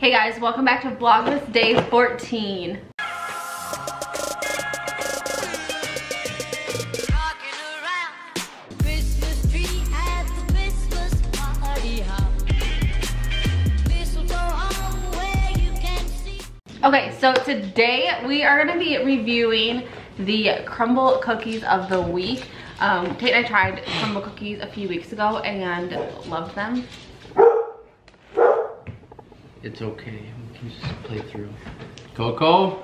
Hey guys, welcome back to Vlogmas Day 14. Okay, so today we are gonna be reviewing the Crumbl cookies of the week. Um, Tate and I tried Crumbl cookies a few weeks ago and loved them. It's okay, we can just play through. Coco,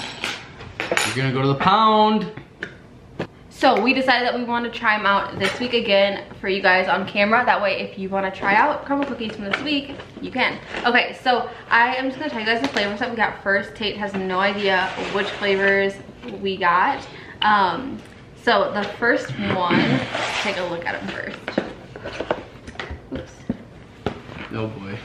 you're gonna go to the pound. So we decided that we want to try them out this week again for you guys on camera. That way if you want to try out Crumbl cookies from this week, you can. Okay, so I am just going to tell you guys the flavors that we got first. Tate has no idea which flavors we got. Um, so the first one, let's take a look at them first. Oops. Oh boy.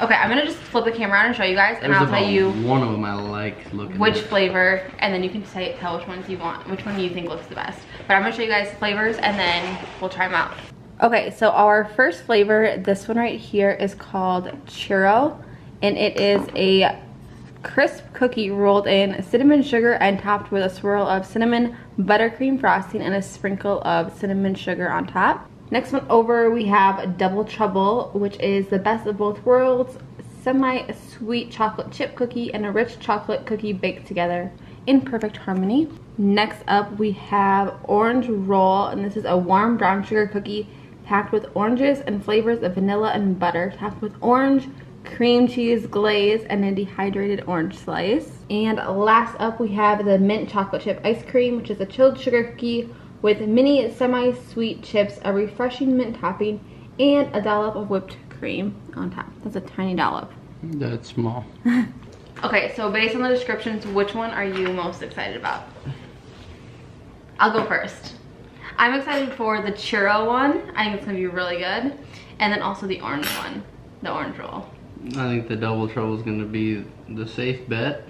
Okay, I'm gonna just flip the camera around and show you guys, and There's I'll tell you one of them I like looking which at. flavor, and then you can say, tell which ones you want, which one do you think looks the best. But I'm gonna show you guys the flavors, and then we'll try them out. Okay, so our first flavor, this one right here, is called Churro, and it is a crisp cookie rolled in cinnamon sugar and topped with a swirl of cinnamon buttercream frosting and a sprinkle of cinnamon sugar on top. Next one over, we have Double Trouble, which is the best of both worlds, semi-sweet chocolate chip cookie and a rich chocolate cookie baked together in perfect harmony. Next up, we have Orange Roll, and this is a warm brown sugar cookie packed with oranges and flavors of vanilla and butter, topped with orange, cream cheese glaze, and a dehydrated orange slice. And last up, we have the mint chocolate chip ice cream, which is a chilled sugar cookie with mini semi-sweet chips, a refreshing mint topping, and a dollop of whipped cream on top. That's a tiny dollop. That's small. Okay, so based on the descriptions, which one are you most excited about? I'll go first. I'm excited for the churro one. I think it's gonna be really good. And then also the orange one, the orange roll. I think the double trouble is gonna be the safe bet.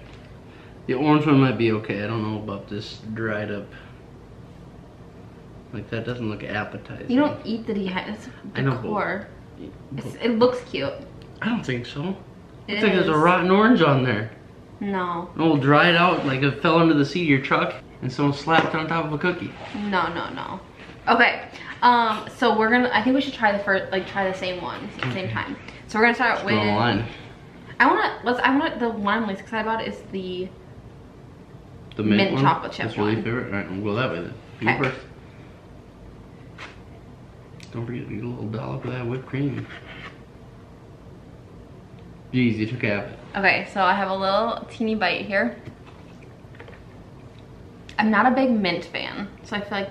The orange one might be okay. I don't know about this dried up. Like that doesn't look appetizing. You don't eat the dehydrated, I know, but-. It looks cute. I don't think so. It Looks like there's a rotten orange on there. No, An old dried out, like it fell into the seat of your truck and someone slapped it on top of a cookie. no, no, no. Okay, um, so we're gonna, I think we should try the first, like try the same ones at the same time. So we're gonna start Go with, on the line. I wanna, let's, I wanna, the one I'm least excited about is the The Mint one? chocolate chip That's one. favorite? Alright, we'll go that way then. You Okay. first. Don't forget a little dollop of that whipped cream. Jeez, you took half. Okay, so I have a little teeny bite here. I'm not a big mint fan, so I feel like...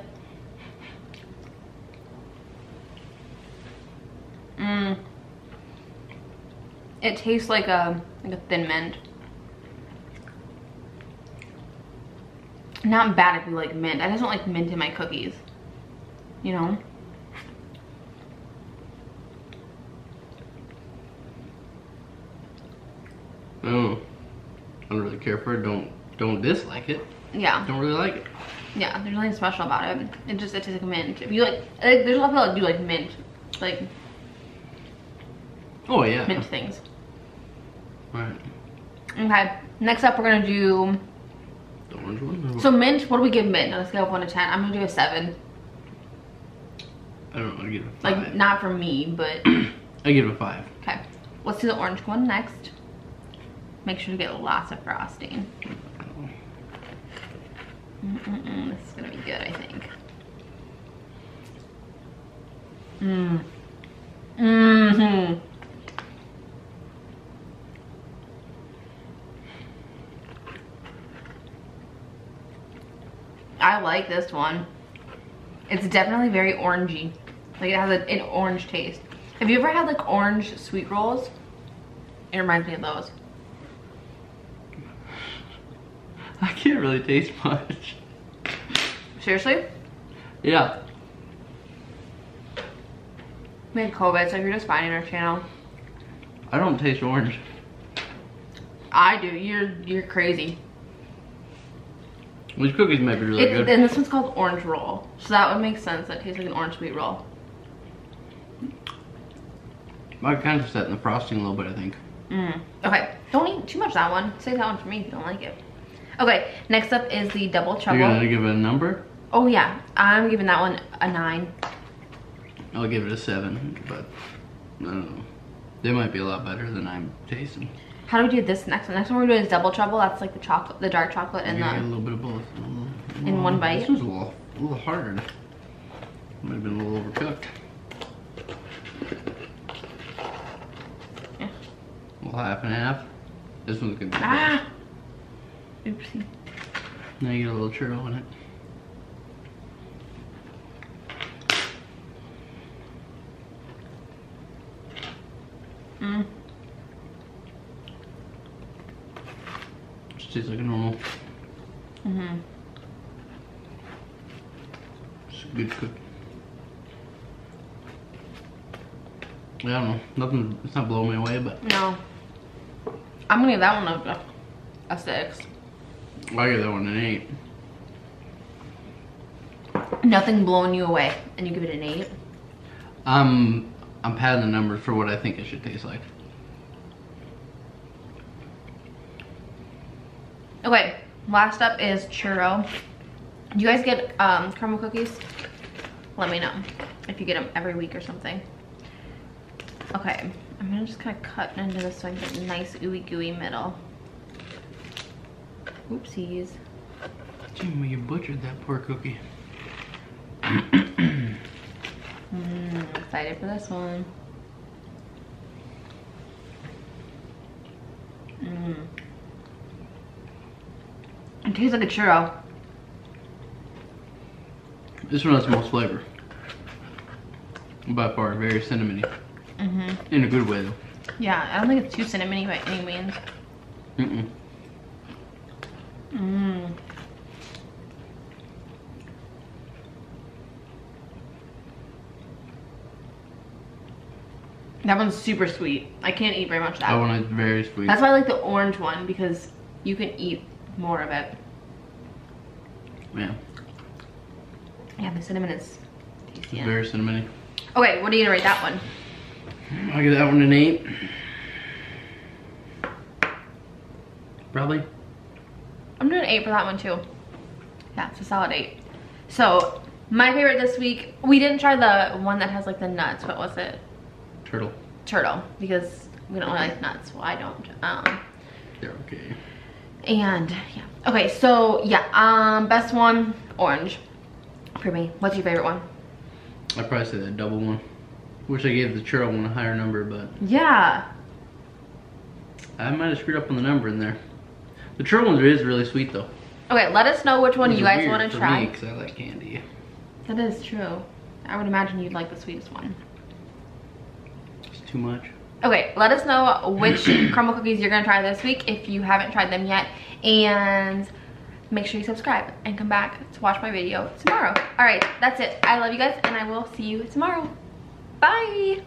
Mmm. It tastes like a, like a thin mint. Not bad if you like mint. I just don't like mint in my cookies. You know? I don't. I don't really care for it. Don't don't dislike it. Yeah. Don't really like it. Yeah, there's nothing special about it. It just it tastes like mint. If you like, like there's a lot of people that do like mint, like Oh yeah. mint things. Alright. Okay, next up we're gonna do. The orange one? So mint, what do we give mint on a scale of one to ten? I'm gonna do a seven. I don't know, I give it a Like not for me, but I give it a five. okay. Let's do the orange one next. Make sure to get lots of frosting. Mm-mm-mm, this is gonna be good, I think. Mmm. Mmm. -hmm. I like this one. It's definitely very orangey. Like it has a, an orange taste. Have you ever had like orange sweet rolls? It reminds me of those. I can't really taste much. Seriously? Yeah. We had COVID, so if you're just finding our channel, I don't taste orange. I do. You're you're crazy. These cookies might be really It, good. and this one's called orange roll, so that would make sense. That tastes like an orange sweet roll. I kind of set in the frosting a little bit, I think. Mm. Okay, don't eat too much of that one. Save that one for me if you don't like it. Okay, next up is the double trouble. You're gonna give it a number? Oh yeah, I'm giving that one a nine. I'll give it a seven, but I don't know. They might be a lot better than I'm tasting. How do we do this next one? Next one we're doing is double trouble. That's like the chocolate, the dark chocolate, and Give it a the little bit of both. In one bite? This was a little, a little harder. Might have been a little overcooked. Yeah. Well, half and half. This one's gonna be ah. Oopsie. Now you get a little churro in it. Mm. Just tastes like a normal. Mm Mhm. It's a good cook. I don't know. Nothing. It's not blowing me away, but No. I'm gonna give that one a, a six. I give that one an eight. Nothing blowing you away, and you give it an eight. I'm I'm padding the numbers for what I think it should taste like. Okay, last up is churro. Do you guys get um, Crumbl cookies? Let me know if you get them every week or something. Okay, I'm gonna just kind of cut into this so I can get a nice ooey gooey middle. Oopsies. Jimmy, you butchered that poor cookie. Mm, excited for this one. Mm. It tastes like a churro. This one has the most flavor. By far, very cinnamony. Mm-hmm. In a good way, though. Yeah, I don't think it's too cinnamony by any means. Mm-mm. Mmm. That one's super sweet. I can't eat very much of that. That one is very sweet. That's why I like the orange one because you can eat more of it. yeah, Yeah, the cinnamon is tasty. it's very cinnamony. Okay, what are you gonna rate that one? I'll give that one an eight. Probably. Eight for that one too. Yeah, it's a solid eight. So my favorite this week, we didn't try the one that has like the nuts. What was it? Turtle. Turtle, because we don't really like nuts. Well, I don't. Um, They're okay. and yeah. Okay, so yeah, um, best one, orange for me. What's your favorite one? I'd probably say the double one. Wish I gave the churro one a higher number, but Yeah. I might have screwed up on the number in there. The churro one is really sweet though. Okay, let us know which one Which you guys want to try. me, 'cause I like candy. That is true. I would imagine you'd like the sweetest one. It's too much. Okay, let us know which Crumbl cookies you're gonna try this week if you haven't tried them yet. And make sure you subscribe and come back to watch my video tomorrow. All right, that's it. I love you guys and I will see you tomorrow. Bye.